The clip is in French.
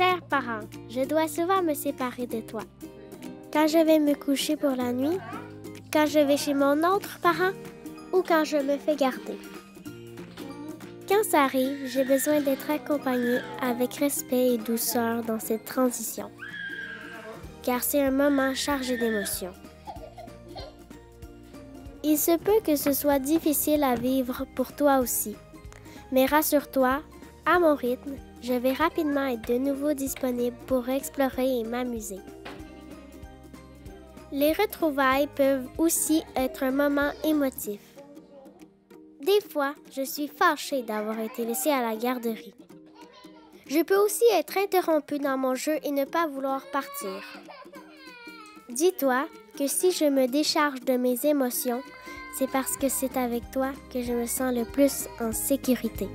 cher parent, je dois souvent me séparer de toi. Quand je vais me coucher pour la nuit, quand je vais chez mon autre parent ou quand je me fais garder. Quand ça arrive, j'ai besoin d'être accompagnée avec respect et douceur dans cette transition, car c'est un moment chargé d'émotions. Il se peut que ce soit difficile à vivre pour toi aussi, mais rassure-toi, à mon rythme, je vais rapidement être de nouveau disponible pour explorer et m'amuser. Les retrouvailles peuvent aussi être un moment émotif. Des fois, je suis fâchée d'avoir été laissée à la garderie. Je peux aussi être interrompue dans mon jeu et ne pas vouloir partir. Dis-toi que si je me décharge de mes émotions, c'est parce que c'est avec toi que je me sens le plus en sécurité.